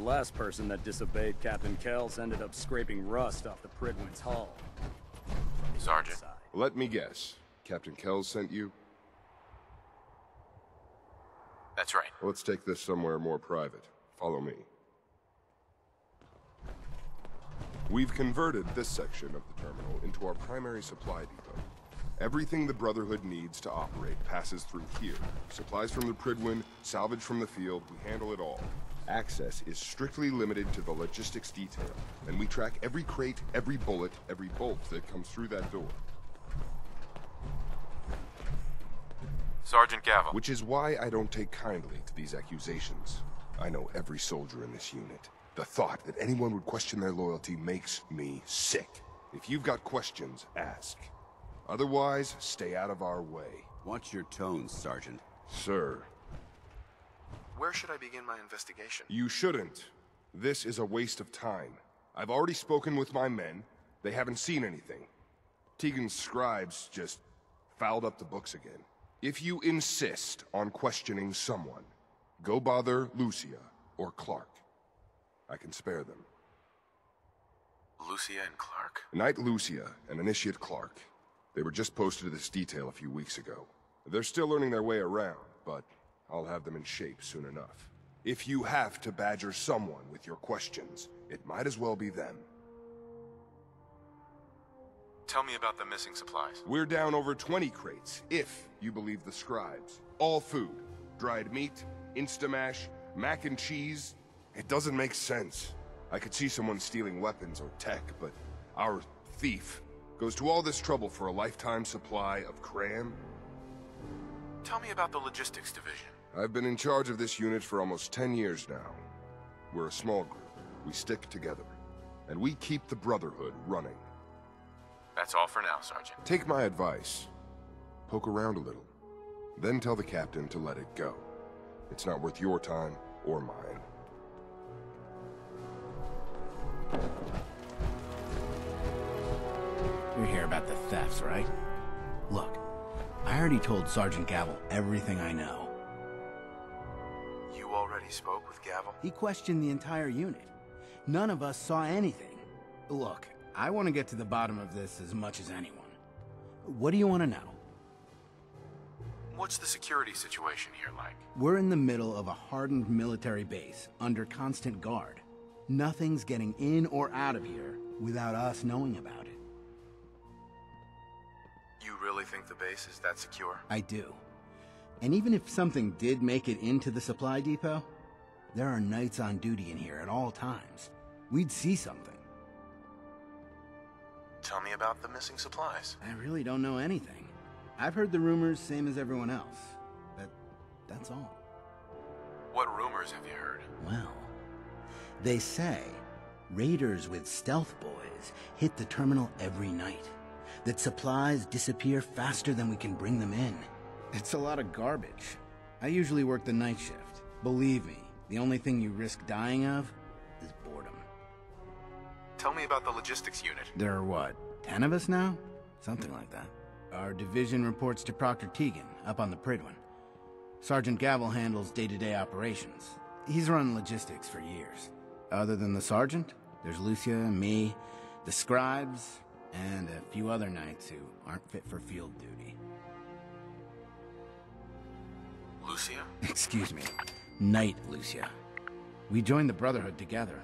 The last person that disobeyed Captain Kells ended up scraping rust off the Prydwen's hull. Sergeant. Let me guess. Captain Kells sent you? That's right. Let's take this somewhere more private. Follow me. We've converted this section of the terminal into our primary supply depot. Everything the Brotherhood needs to operate passes through here. Supplies from the Prydwen, salvage from the field, we handle it all. Access is strictly limited to the logistics detail, and we track every crate, every bullet, every bolt that comes through that door. Sergeant Gavel. Which is why I don't take kindly to these accusations. I know every soldier in this unit. The thought that anyone would question their loyalty makes me sick. If you've got questions, ask. Otherwise, stay out of our way. Watch your tone, Sergeant. Sir. Where should I begin my investigation? You shouldn't. This is a waste of time. I've already spoken with my men. They haven't seen anything. Teagan's scribes just fouled up the books again. If you insist on questioning someone, go bother Lucia or Clark. I can spare them. Lucia and Clark? Knight Lucia and Initiate Clark. They were just posted to this detail a few weeks ago. They're still learning their way around, but I'll have them in shape soon enough. If you have to badger someone with your questions, it might as well be them. Tell me about the missing supplies. We're down over 20 crates, if you believe the scribes. All food. Dried meat, Instamash, mac and cheese. It doesn't make sense. I could see someone stealing weapons or tech, but our thief goes to all this trouble for a lifetime supply of cram? Tell me about the logistics division. I've been in charge of this unit for almost 10 years now. We're a small group. We stick together. And we keep the Brotherhood running. That's all for now, Sergeant. Take my advice. Poke around a little. Then tell the captain to let it go. It's not worth your time or mine. You hear about the thefts, right? Look, I already told Sergeant Gavel everything I know. You spoke with Gavel? He questioned the entire unit. None of us saw anything. Look, I want to get to the bottom of this as much as anyone. What do you want to know? What's the security situation here like? We're in the middle of a hardened military base, under constant guard. Nothing's getting in or out of here without us knowing about it. You really think the base is that secure? I do. And even if something did make it into the supply depot, there are knights on duty in here at all times. We'd see something. Tell me about the missing supplies. I really don't know anything. I've heard the rumors same as everyone else, but that's all. What rumors have you heard? Well, they say raiders with stealth boys hit the terminal every night. That supplies disappear faster than we can bring them in. It's a lot of garbage. I usually work the night shift. Believe me, the only thing you risk dying of is boredom. Tell me about the logistics unit. There are what, ten of us now? Something like that. Our division reports to Proctor Teagan, up on the Prydwen. Sergeant Gavel handles day-to-day operations. He's run logistics for years. Other than the sergeant, there's Lucia, me, the scribes, and a few other knights who aren't fit for field duty. Lucia? Excuse me. Knight Lucia. We joined the Brotherhood together.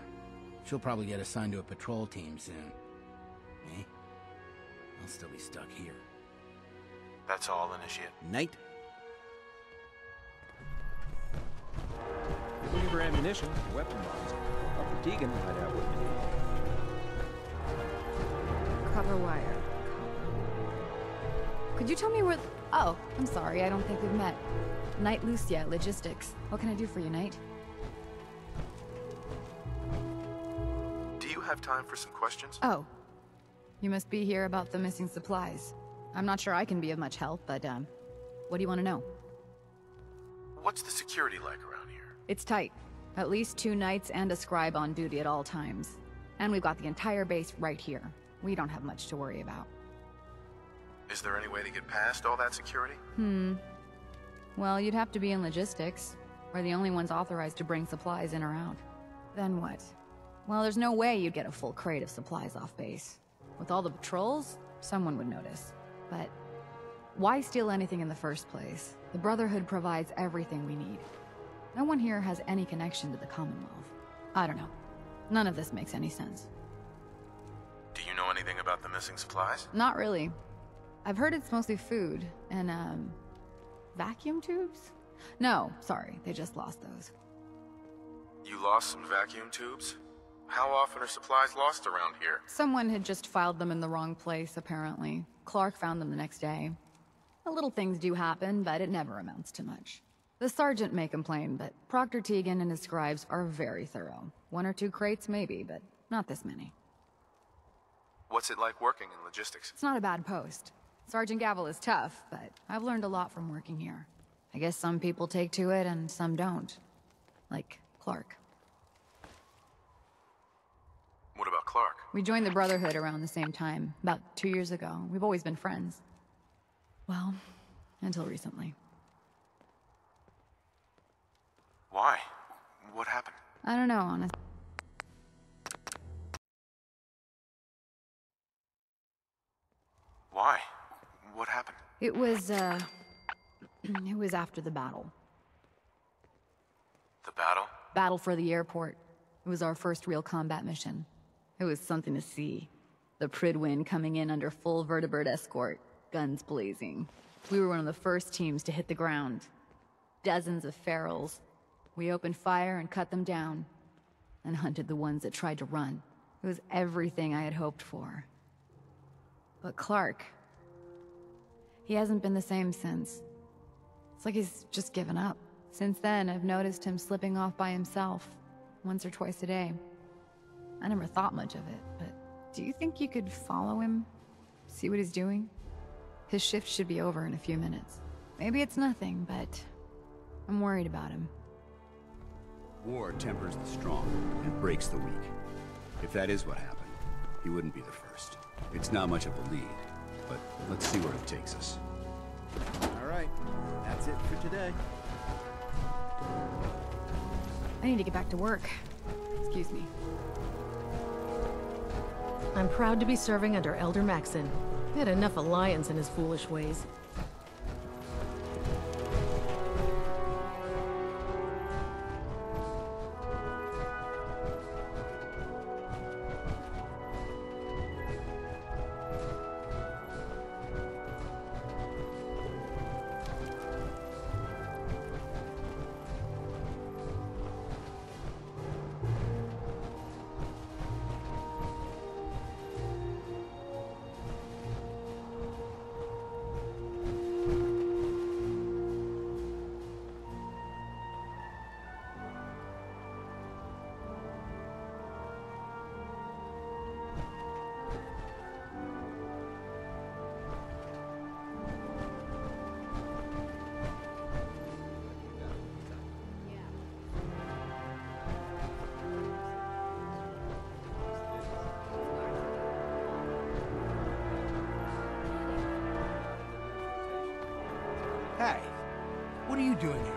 She'll probably get assigned to a patrol team soon. Me? I'll still be stuck here. That's all, Initiate. Knight? Looking for ammunition, weapon box. Upper Teagan might have what you need. Copper wire. Could you tell me where... Oh, I'm sorry, I don't think we've met. Knight Lucia, Logistics. What can I do for you, Knight? Do you have time for some questions? Oh. You must be here about the missing supplies. I'm not sure I can be of much help, but, um... What do you want to know? What's the security like around here? It's tight. At least two knights and a scribe on duty at all times. And we've got the entire base right here. We don't have much to worry about. Is there any way to get past all that security? Hmm. Well, you'd have to be in logistics. We're the only ones authorized to bring supplies in or out. Then what? Well, there's no way you'd get a full crate of supplies off base. With all the patrols, someone would notice. But why steal anything in the first place? The Brotherhood provides everything we need. No one here has any connection to the Commonwealth. I don't know. None of this makes any sense. Do you know anything about the missing supplies? Not really. I've heard it's mostly food and, um, vacuum tubes? No, sorry, they just lost those. You lost some vacuum tubes? How often are supplies lost around here? Someone had just filed them in the wrong place, apparently. Clark found them the next day. The little things do happen, but it never amounts to much. The sergeant may complain, but Proctor Teagan and his scribes are very thorough. One or two crates, maybe, but not this many. What's it like working in logistics? It's not a bad post. Sergeant Gavel is tough, but I've learned a lot from working here. I guess some people take to it and some don't. Like Clark. What about Clark? We joined the Brotherhood around the same time, about two years ago. We've always been friends. Well, until recently. Why? What happened? I don't know, honest. Why? What happened? It was, uh... it was after the battle. The battle? Battle for the airport. It was our first real combat mission. It was something to see. The Prydwen coming in under full vertibird escort, guns blazing. We were one of the first teams to hit the ground. Dozens of ferals. We opened fire and cut them down, and hunted the ones that tried to run. It was everything I had hoped for. But Clark... He hasn't been the same since. It's like he's just given up. Since then, I've noticed him slipping off by himself, once or twice a day. I never thought much of it, but do you think you could follow him? See what he's doing? His shift should be over in a few minutes. Maybe it's nothing, but I'm worried about him. War tempers the strong and breaks the weak. If that is what happened, he wouldn't be the first. It's not much of a lead, but let's see where it takes us. All right, that's it for today. I need to get back to work. Excuse me. I'm proud to be serving under Elder Maxson. He had enough alliance in his foolish ways. Doing here?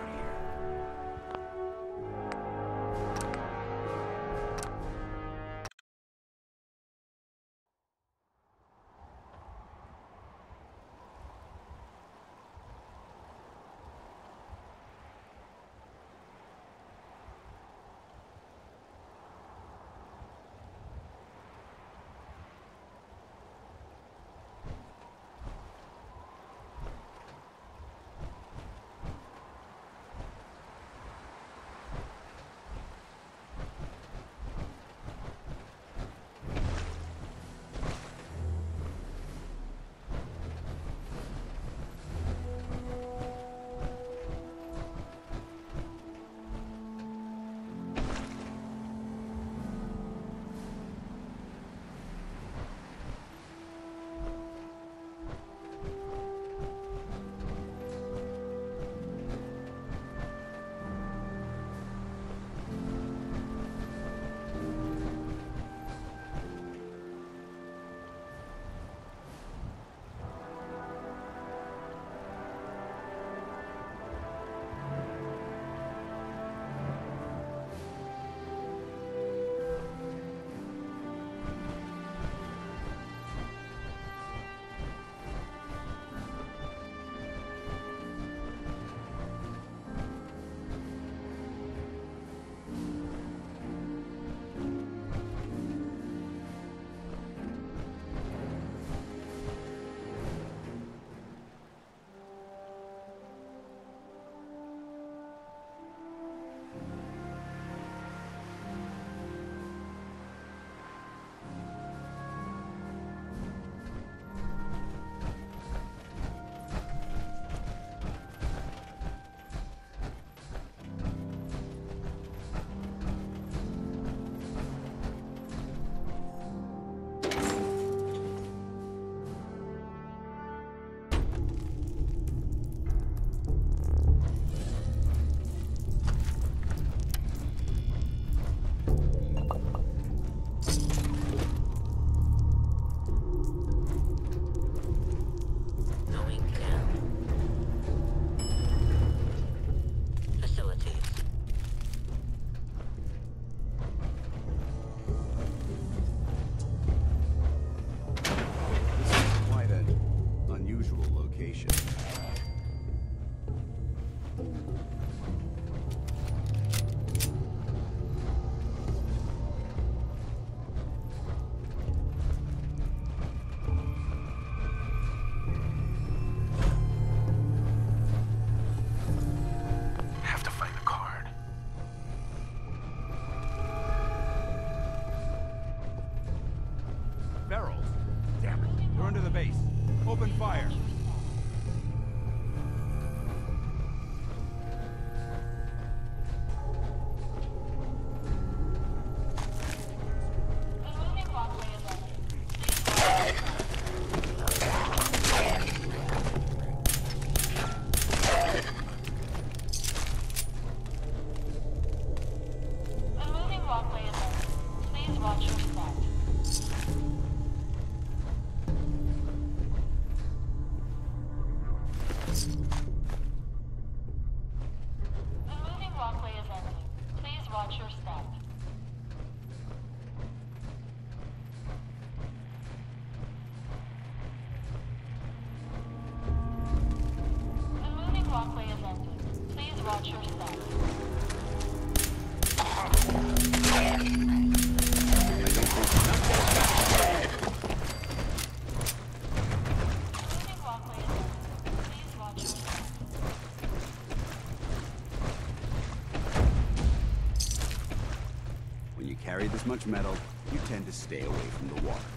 This much metal, you tend to stay away from the water.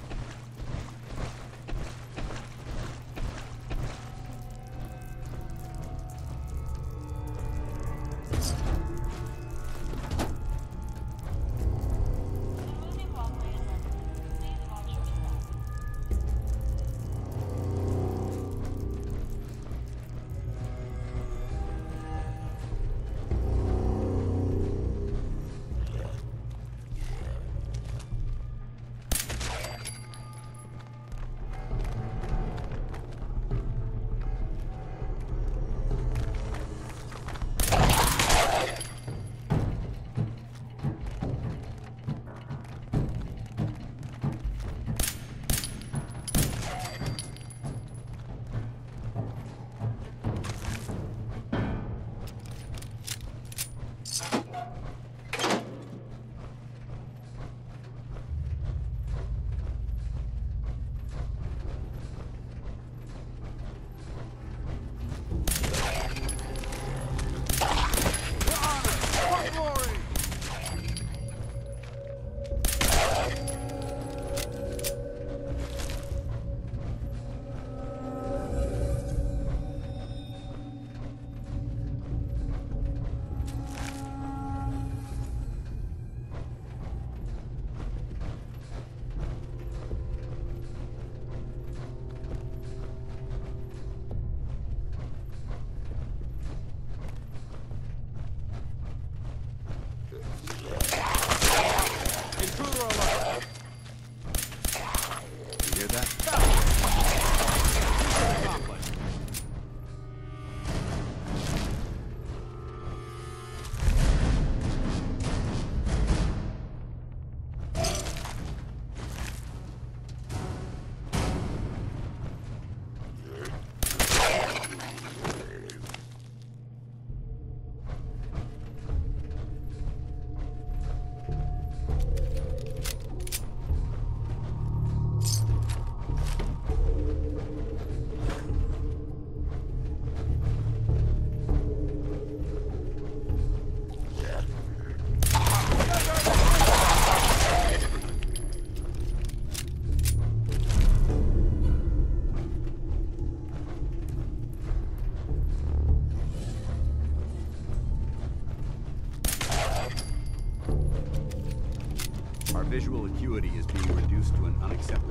To an unacceptable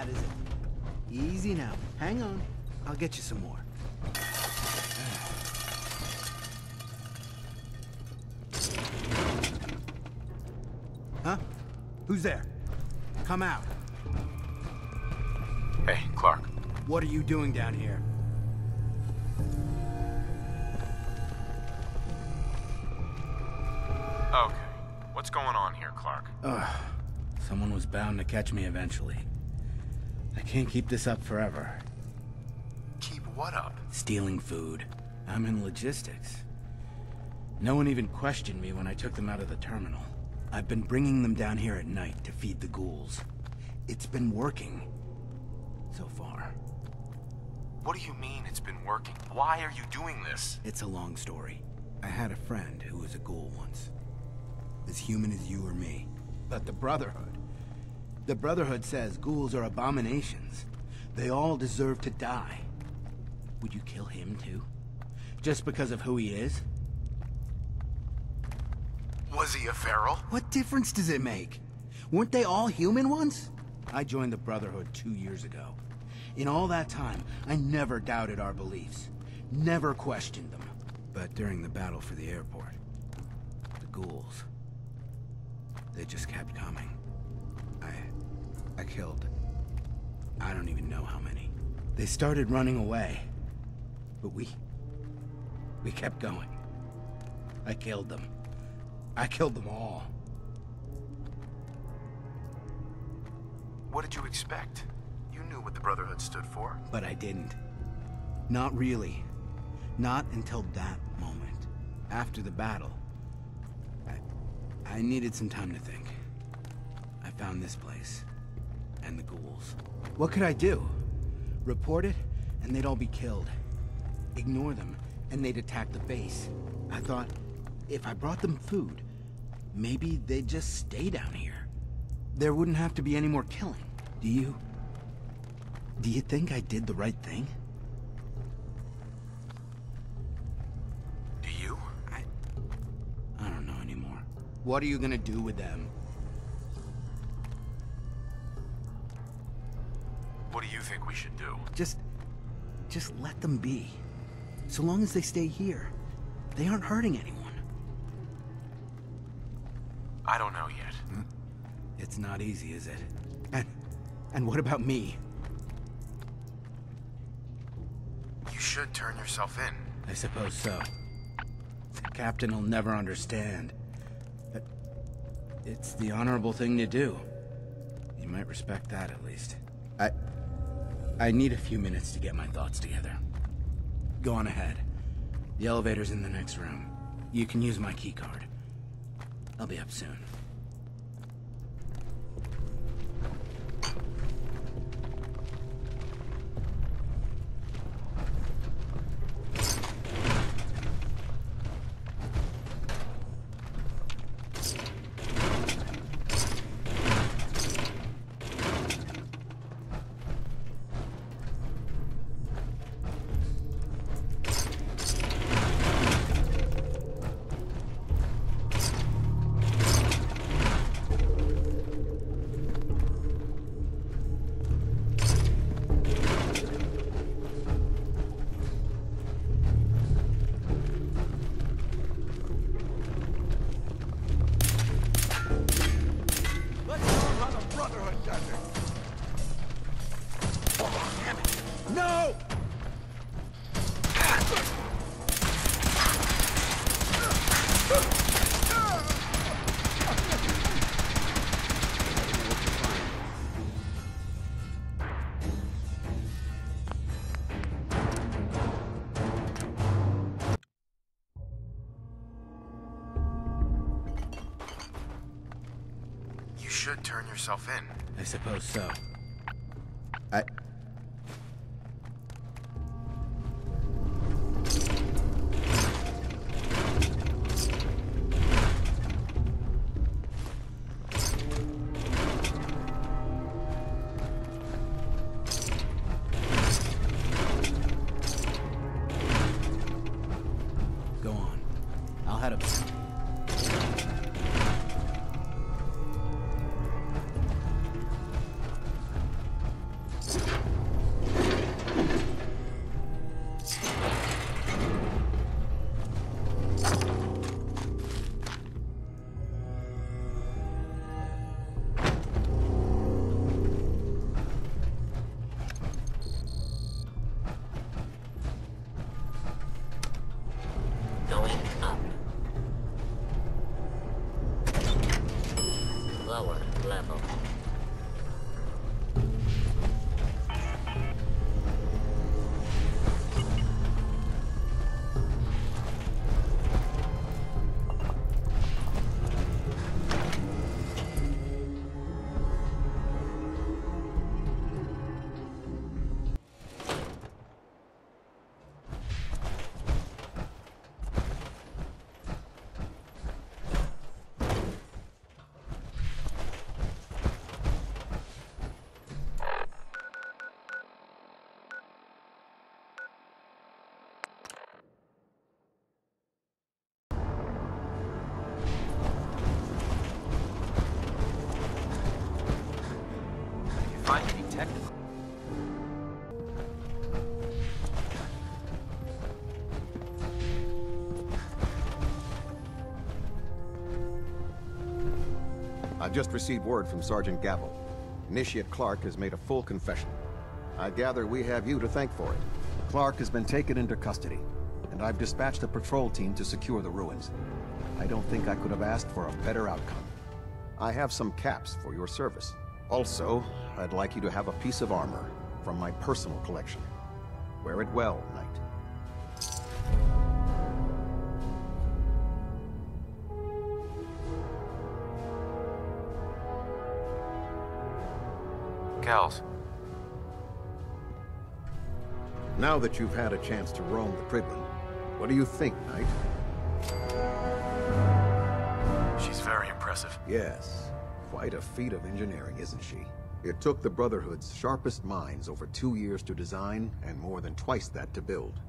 bad, is it? Easy now. Hang on. I'll get you some more. Huh? Who's there? Come out. Hey, Clark. What are you doing down here? Okay. What's going on here, Clark? Ugh. Someone was bound to catch me eventually. I can't keep this up forever. Keep what up? Stealing food. I'm in logistics. No one even questioned me when I took them out of the terminal. I've been bringing them down here at night to feed the ghouls. It's been working. So far. What do you mean it's been working? Why are you doing this? It's a long story. I had a friend who was a ghoul once. As human as you or me. But the Brotherhood. The Brotherhood says ghouls are abominations. They all deserve to die. Would you kill him too? Just because of who he is? Was he a feral? What difference does it make? Weren't they all human once? I joined the Brotherhood two years ago. In all that time, I never doubted our beliefs. Never questioned them. But during the battle for the airport, the ghouls, they just kept coming. I... Killed... I don't even know how many. They started running away. But we... We kept going. I killed them. I killed them all. What did you expect? You knew what the Brotherhood stood for. But I didn't. Not really. Not until that moment. After the battle. I, I needed some time to think. I found this place. And the ghouls. What could I do? Report it, and they'd all be killed. Ignore them, and they'd attack the base. I thought, if I brought them food, maybe they'd just stay down here. There wouldn't have to be any more killing. Do you... Do you think I did the right thing? Do you? I... I don't know anymore. What are you gonna do with them? Just... Just let them be. So long as they stay here. They aren't hurting anyone. I don't know yet. Hmm? It's not easy, is it? And... And what about me? You should turn yourself in. I suppose so. The captain will never understand. But... It's the honorable thing to do. You might respect that, at least. I... Need a few minutes to get my thoughts together. Go on ahead. The elevator's in the next room. You can use my keycard. I'll be up soon. Yourself in. I suppose so. I've just received word from Sergeant Gavel. Initiate Clark has made a full confession. I gather we have you to thank for it. Clark has been taken into custody, and I've dispatched a patrol team to secure the ruins. I don't think I could have asked for a better outcome. I have some caps for your service. Also, I'd like you to have a piece of armor from my personal collection. Wear it well. Kells. Now that you've had a chance to roam the Prydwen, what do you think, Knight? She's very impressive. Yes. Quite a feat of engineering, isn't she? It took the Brotherhood's sharpest minds over two years to design, and more than twice that to build.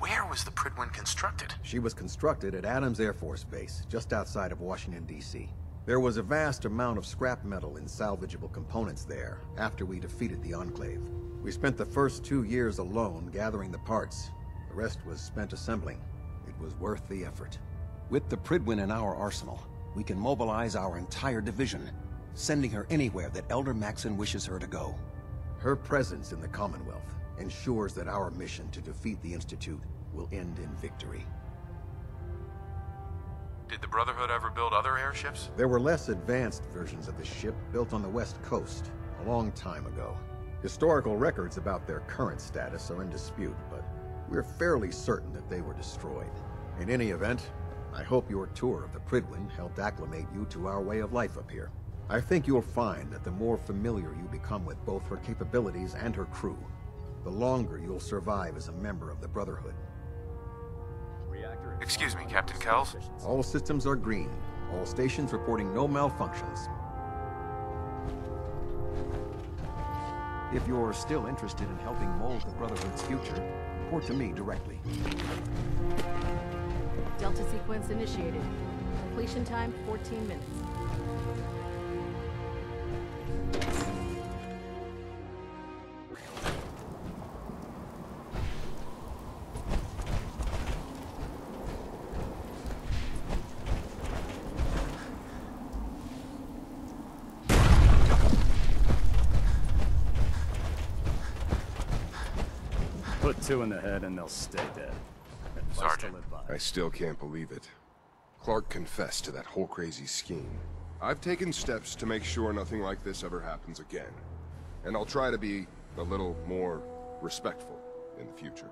Where was the Prydwen constructed? She was constructed at Adams Air Force Base, just outside of Washington, D.C. There was a vast amount of scrap metal and salvageable components there after we defeated the Enclave. We spent the first two years alone gathering the parts. The rest was spent assembling. It was worth the effort. With the Prydwen in our arsenal, we can mobilize our entire division, sending her anywhere that Elder Maxson wishes her to go. Her presence in the Commonwealth ensures that our mission to defeat the Institute will end in victory. Did the Brotherhood ever build other airships? There were less advanced versions of the ship built on the west coast, a long time ago. Historical records about their current status are in dispute, but we're fairly certain that they were destroyed. In any event, I hope your tour of the Prydwen helped acclimate you to our way of life up here. I think you'll find that the more familiar you become with both her capabilities and her crew, the longer you'll survive as a member of the Brotherhood. Excuse me, Captain Kells? All systems are green. All stations reporting no malfunctions. If you're still interested in helping mold the Brotherhood's future, report to me directly. Delta sequence initiated. Completion time 14 minutes. Two in the head and they'll stay dead. Sergeant. I still can't believe it. Clark confessed to that whole crazy scheme. I've taken steps to make sure nothing like this ever happens again. And I'll try to be a little more respectful in the future.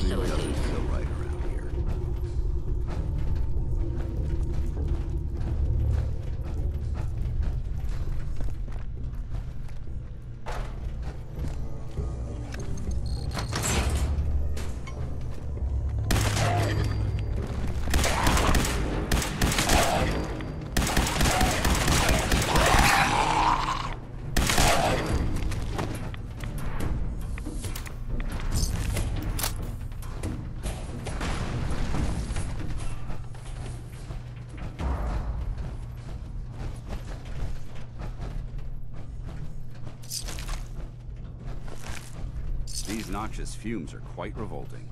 Something noxious fumes are quite revolting.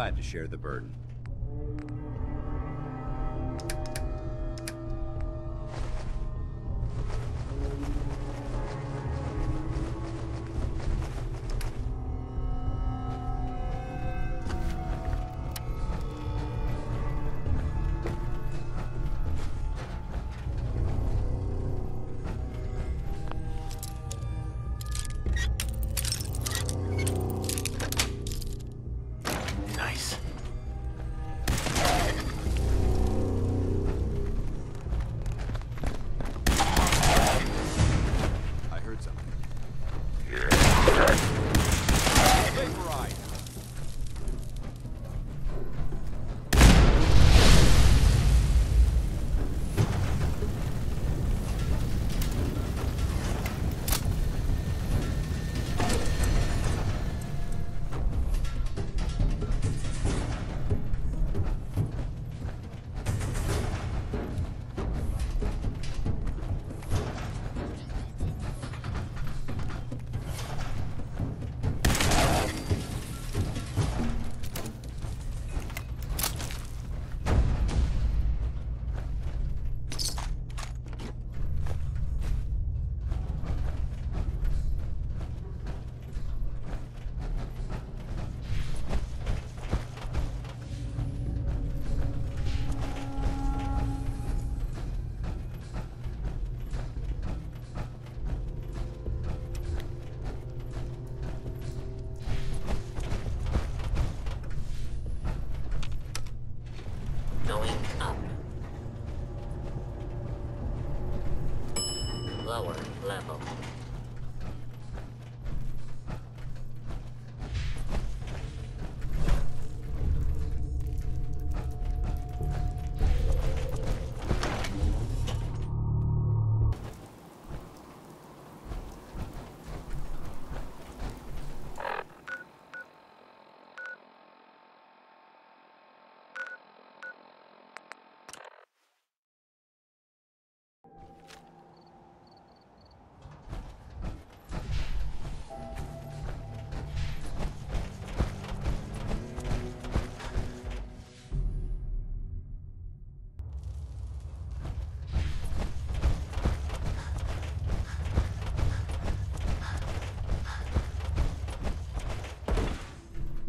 Glad to share the burden.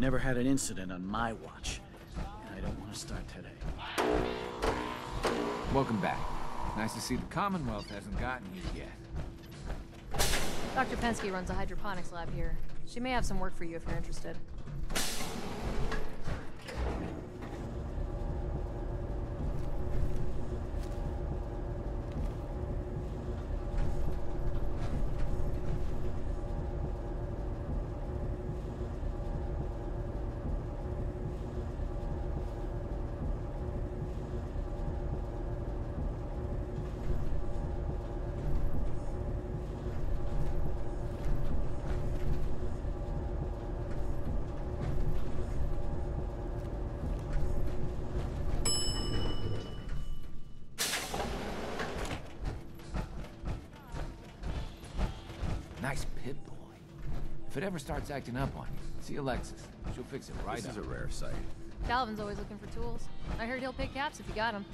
Never had an incident on my watch. And I don't want to start today. Welcome back. Nice to see the Commonwealth hasn't gotten you yet. Dr. Penske runs a hydroponics lab here. She may have some work for you if you're interested. Nice pit boy. If it ever starts acting up on you, see Alexis. She'll fix it right This up. is a rare sight. Calvin's always looking for tools. I heard he'll pick caps if you got them.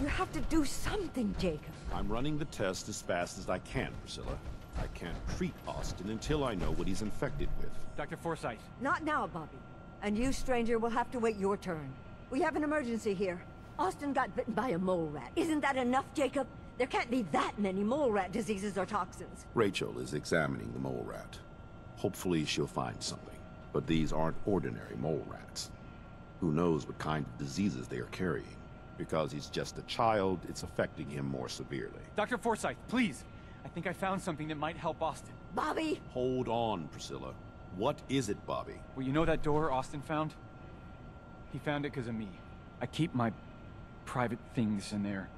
You have to do something, Jacob. I'm running the test as fast as I can, Priscilla. I can't treat Austin until I know what he's infected with. Dr. Forsyth. Not now, Bobby. And you, stranger, will have to wait your turn. We have an emergency here. Austin got bitten by a mole rat. Isn't that enough, Jacob? There can't be that many mole rat diseases or toxins. Rachel is examining the mole rat. Hopefully she'll find something. But these aren't ordinary mole rats. Who knows what kind of diseases they are carrying? Because he's just a child, it's affecting him more severely. Dr. Forsyth, please. I think I found something that might help Austin. Bobby! Hold on, Priscilla. What is it, Bobby? Well, you know that door Austin found? He found it because of me. I keep my private things in there.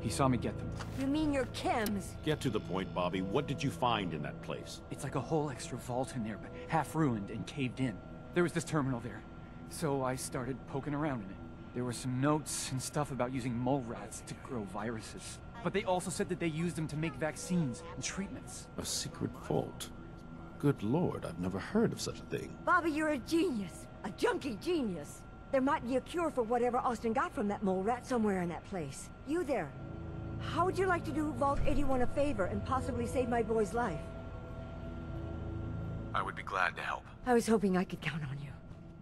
He saw me get them. You mean your chems? Get to the point, Bobby. What did you find in that place? It's like a whole extra vault in there, but half ruined and caved in. There was this terminal there, so I started poking around in it. There were some notes and stuff about using mole rats to grow viruses. But they also said that they used them to make vaccines and treatments. A secret vault. Good lord, I've never heard of such a thing. Bobby, you're a genius. A junkie genius. There might be a cure for whatever Austin got from that mole rat somewhere in that place. You there. How would you like to do Vault 81 a favor and possibly save my boy's life? I would be glad to help. I was hoping I could count on you.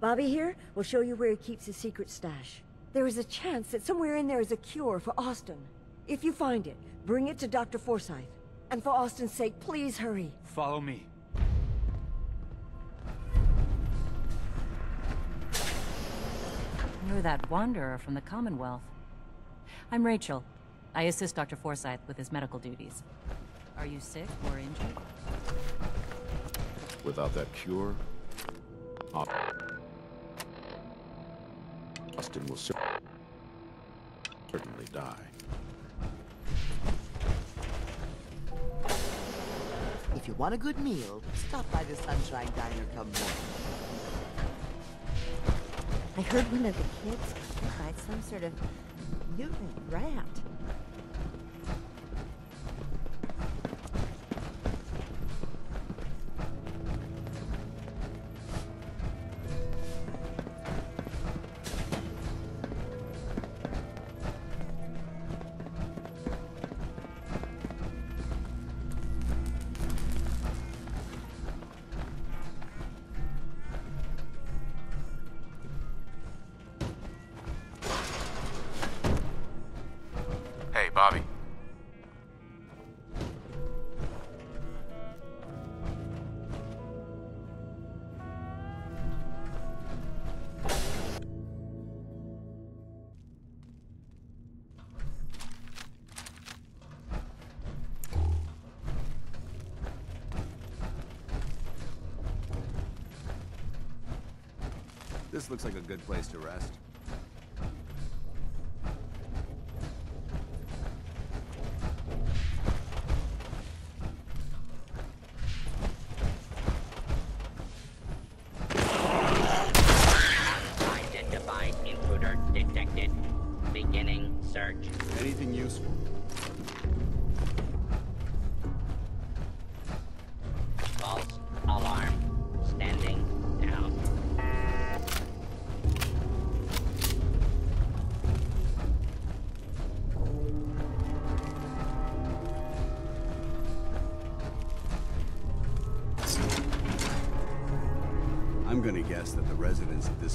Bobby here will show you where he keeps his secret stash. There is a chance that somewhere in there is a cure for Austin. If you find it, bring it to Dr. Forsyth. And for Austin's sake, please hurry. Follow me. You're that wanderer from the Commonwealth. I'm Rachel. I assist Dr. Forsyth with his medical duties. Are you sick or injured? Without that cure, Austin will certainly die. If you want a good meal, stop by the Sunshine Diner come morning. I heard one of the kids by some sort of mutant rat. This looks like a good place to rest.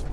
This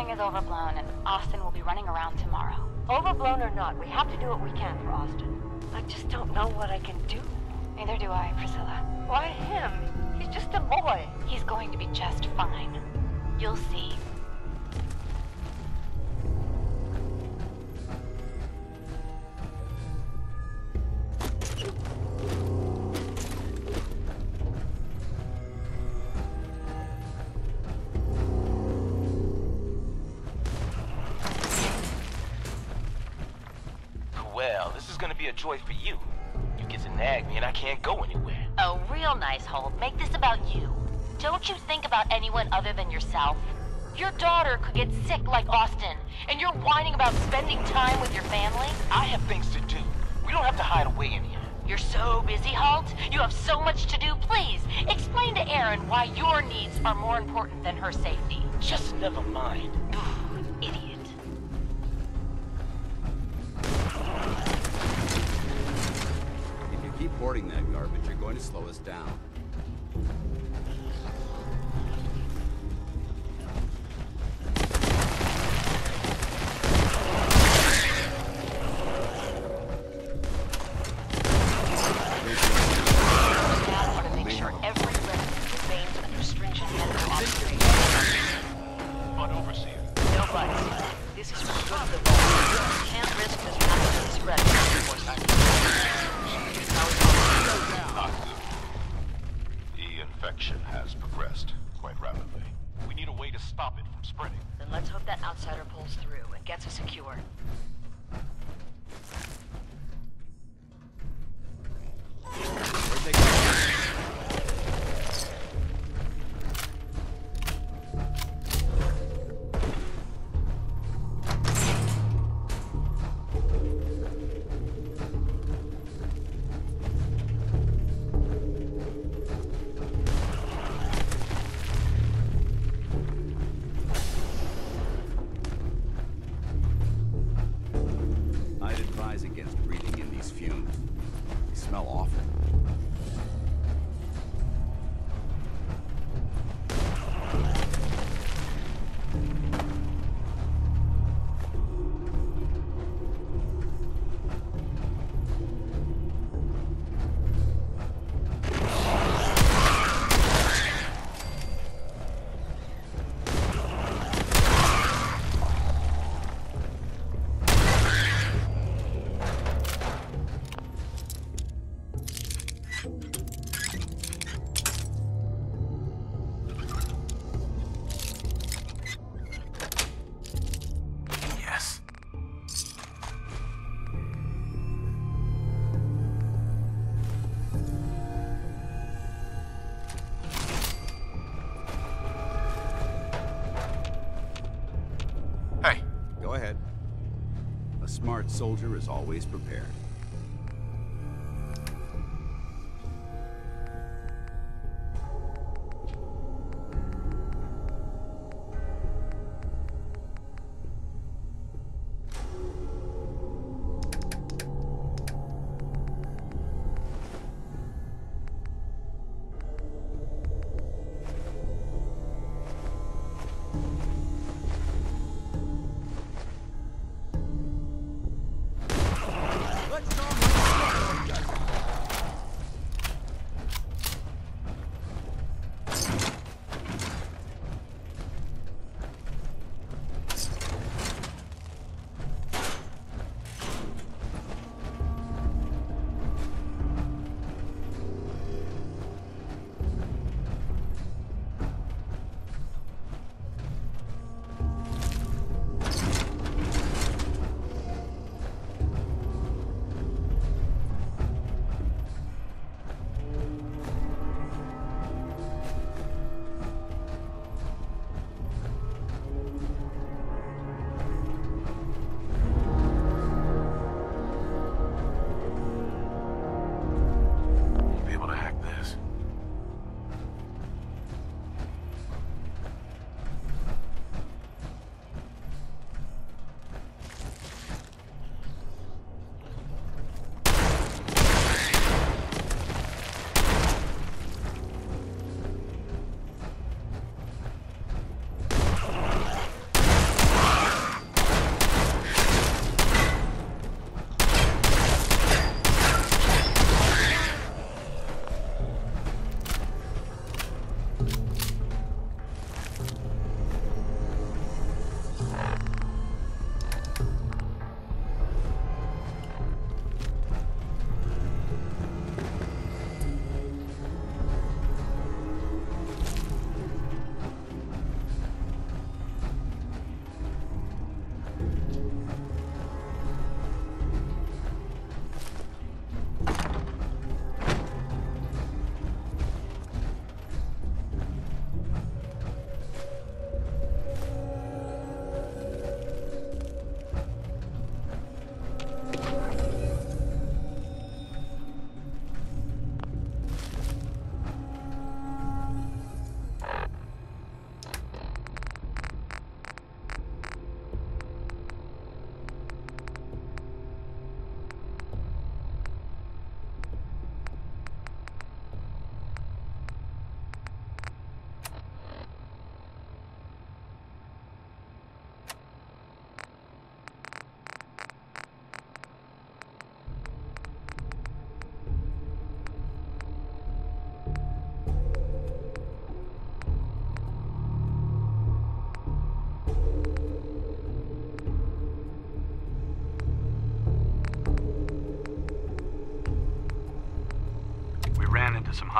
thing is overblown and Austin will be running around tomorrow. Overblown or not, we have to do what we can for Austin. I just don't know what I can do. Neither do I, Priscilla. Why him? He's just a boy. He's going to be just fine. You'll see. Soldier is always prepared.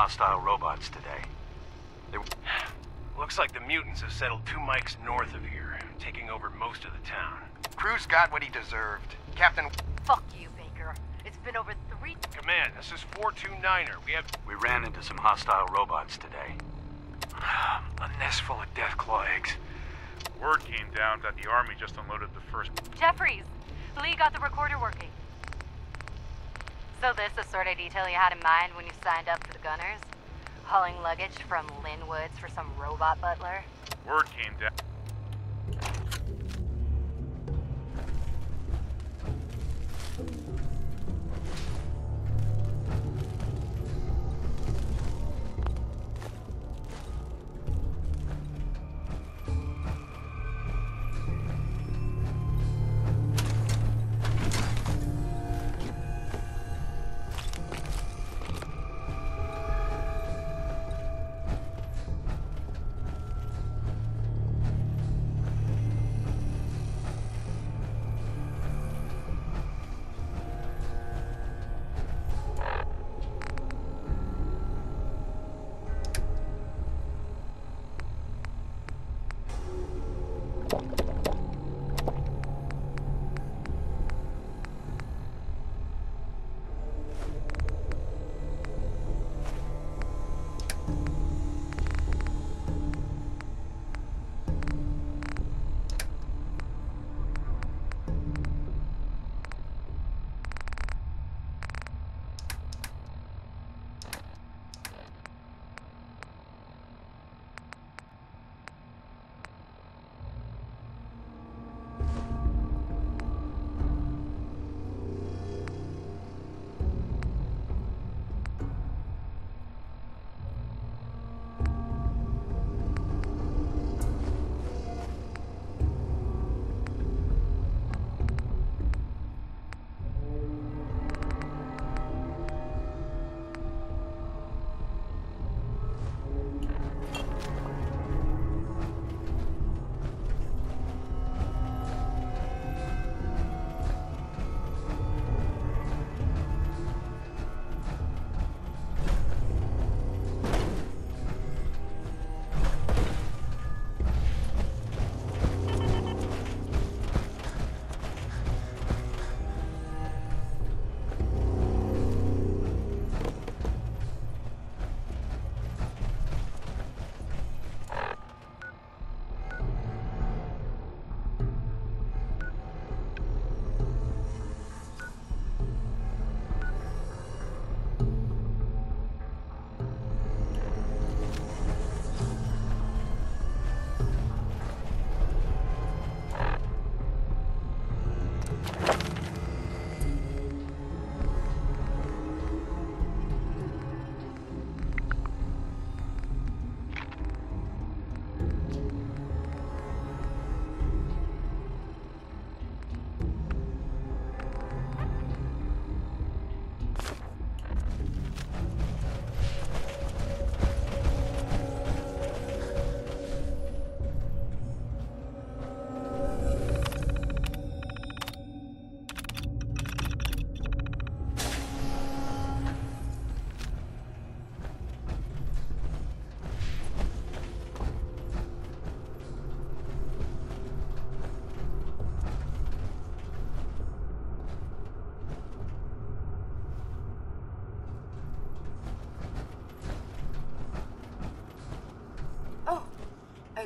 Hostile robots today. They Looks like the mutants have settled two mics north of here, taking over most of the town. Cruz got what he deserved. Captain... Fuck you, Baker. It's been over three... Command, this is 429er. We have... We ran into some hostile robots today. A nest full of deathclaw eggs. Word came down that the army just unloaded the first. Jeffries! Lee got the recorder working. So this the sort of detail you had in mind when you signed up for the Gunners? Hauling luggage from Linwoods for some robot butler? Word came down.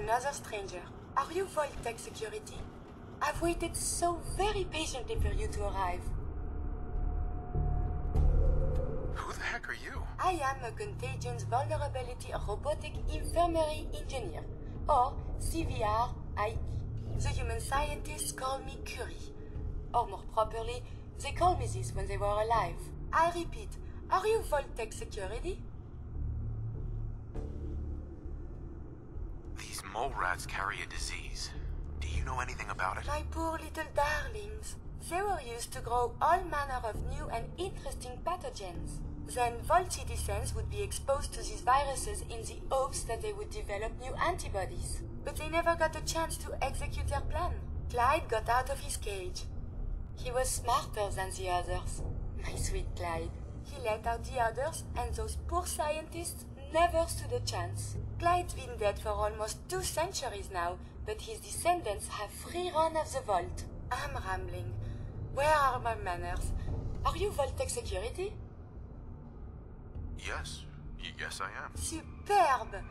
Another stranger. Are you Vault-Tec security? I've waited so very patiently for you to arrive. Who the heck are you? I am a Contagions Vulnerability Robotic Infirmary Engineer, or CVR-IE. The human scientists call me Curie. Or more properly, they called me this when they were alive. I repeat, are you Vault-Tec security? Mole rats carry a disease. Do you know anything about it? My poor little darlings. They were used to grow all manner of new and interesting pathogens. Then Vault citizens would be exposed to these viruses in the hopes that they would develop new antibodies. But they never got a chance to execute their plan. Clyde got out of his cage. He was smarter than the others. My sweet Clyde. He let out the others, and those poor scientists never stood a chance. Clyde's been dead for almost two centuries now, but his descendants have free run of the vault. I'm rambling. Where are my manners? Are you Vault-Tec security? Yes. Y yes, I am. Superb!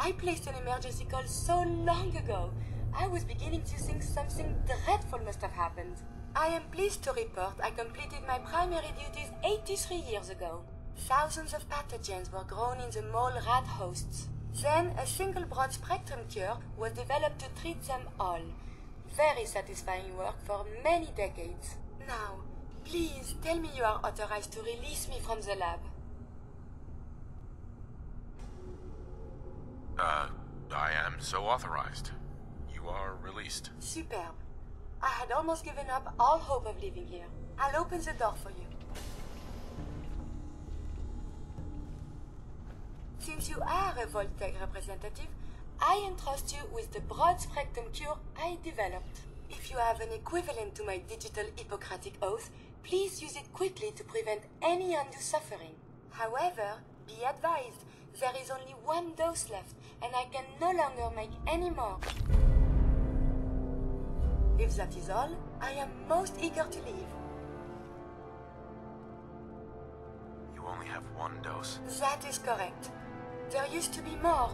I placed an emergency call so long ago. I was beginning to think something dreadful must have happened. I am pleased to report I completed my primary duties 83 years ago. Thousands of pathogens were grown in the mole rat hosts. Then a single broad spectrum cure was developed to treat them all. Very satisfying work for many decades. Now, please tell me you are authorized to release me from the lab. Uh, I am so authorized. You are released. Superb. I had almost given up all hope of leaving here. I'll open the door for you. Since you are a Vault-Tec representative, I entrust you with the broad spectrum cure I developed. If you have an equivalent to my digital Hippocratic oath, please use it quickly to prevent any undue suffering. However, be advised, there is only one dose left, and I can no longer make any more. If that is all, I am most eager to leave. You only have one dose. That is correct. There used to be more,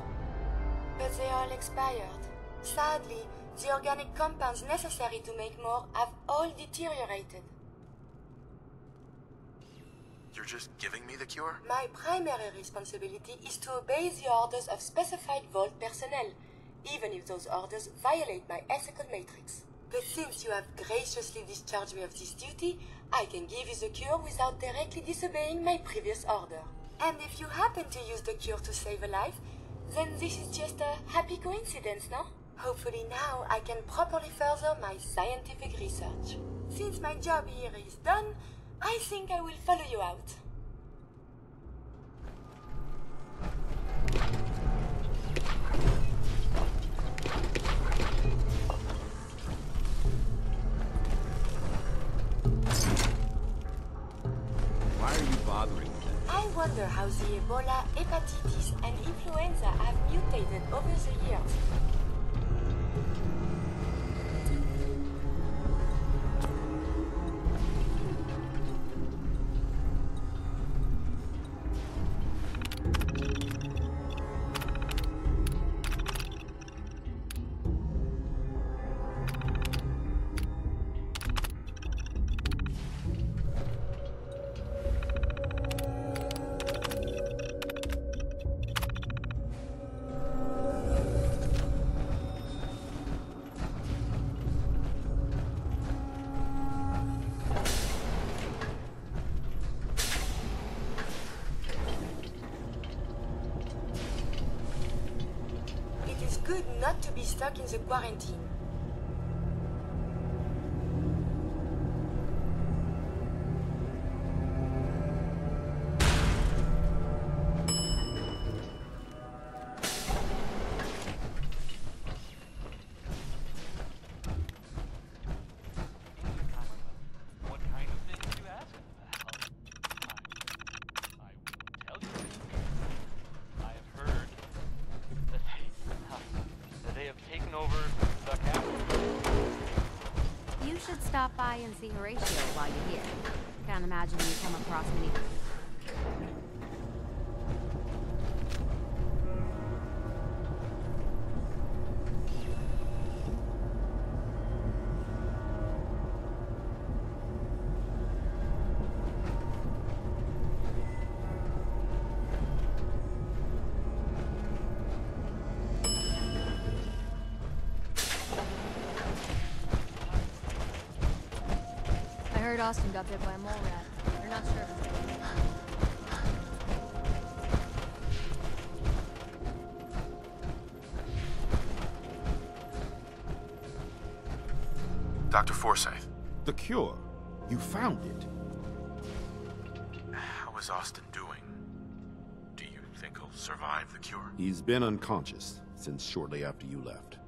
but they all expired. Sadly, the organic compounds necessary to make more have all deteriorated. You're just giving me the cure? My primary responsibility is to obey the orders of specified Vault personnel, even if those orders violate my ethical matrix. But since you have graciously discharged me of this duty, I can give you the cure without directly disobeying my previous order. And if you happen to use the cure to save a life, then this is just a happy coincidence, no? Hopefully now I can properly further my scientific research. Since my job here is done, I think I will follow you out. Why are you wonder how the Ebola, hepatitis, and influenza have mutated over the years. Not to be stuck in the quarantine. Got bit by a mole rat. You're not sure if it's Dr. Forsythe, The cure. You found it. how is Austin doing? Do you think he'll survive the cure? He's been unconscious since shortly after you left.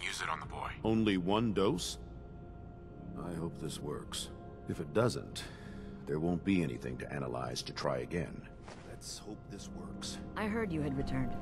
And use it on the boy. Only one dose? I hope this works. If it doesn't, there won't be anything to analyze to try again. Let's hope this works. I heard you had returned.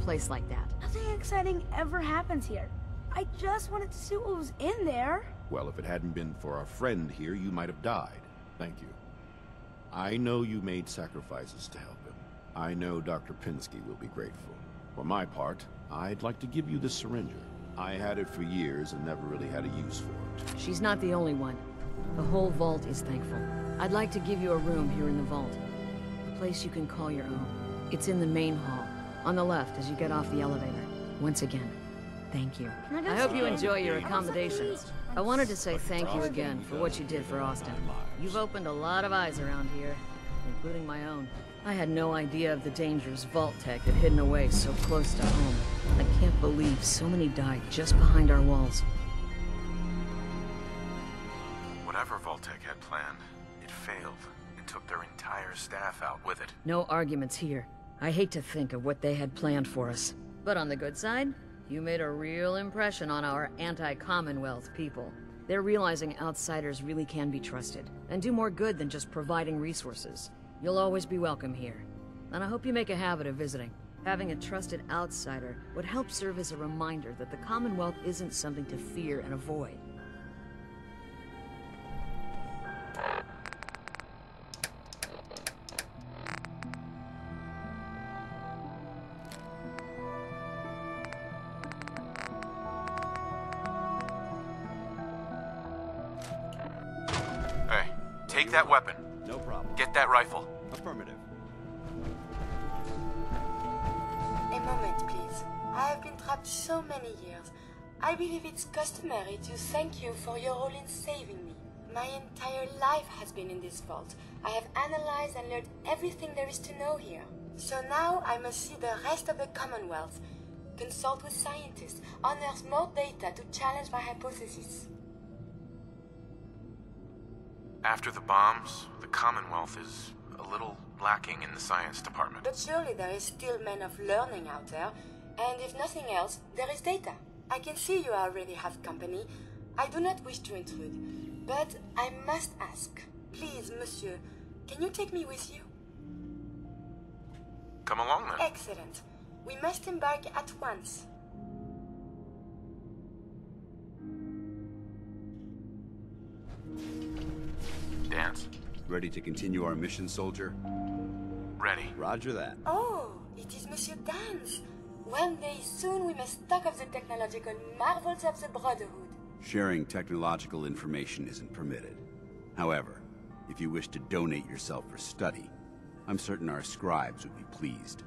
Place like that. Nothing exciting ever happens here. I just wanted to see what was in there. Well, if it hadn't been for our friend here, you might have died. Thank you. I know you made sacrifices to help him. I know Dr. Penske will be grateful. For my part, I'd like to give you this syringer. I had it for years and never really had a use for it. She's not the only one. The whole vault is thankful. I'd like to give you a room here in the vault. A place you can call your own. It's in the main hall, on the left as you get off the elevator. Once again, thank you. I hope you enjoy your accommodations. I wanted to say thank you again for what you did for Austin. You've opened a lot of eyes around here, including my own. I had no idea of the dangers Vault-Tec had hidden away so close to home. I can't believe so many died just behind our walls. Whatever Vault-Tec had planned, it failed and took their entire staff out with it. No arguments here. I hate to think of what they had planned for us. But on the good side, you made a real impression on our anti-Commonwealth people. They're realizing outsiders really can be trusted, and do more good than just providing resources. You'll always be welcome here. And I hope you make a habit of visiting. Having a trusted outsider would help serve as a reminder that the Commonwealth isn't something to fear and avoid. I believe it's customary to thank you for your role in saving me. My entire life has been in this vault. I have analyzed and learned everything there is to know here. So now I must see the rest of the Commonwealth, consult with scientists, unearth more data to challenge my hypothesis. After the bombs, the Commonwealth is a little lacking in the science department. But surely there is still men of learning out there, and if nothing else, there is data. I can see you already have company. I do not wish to intrude, but I must ask. Please, monsieur, can you take me with you? Come along then. Excellent. We must embark at once. Danse. Ready to continue our mission, soldier? Ready. Roger that. Oh, it is Monsieur Danse. One day soon we must talk of the technological marvels of the Brotherhood. Sharing technological information isn't permitted. However, if you wish to donate yourself for study, I'm certain our scribes would be pleased.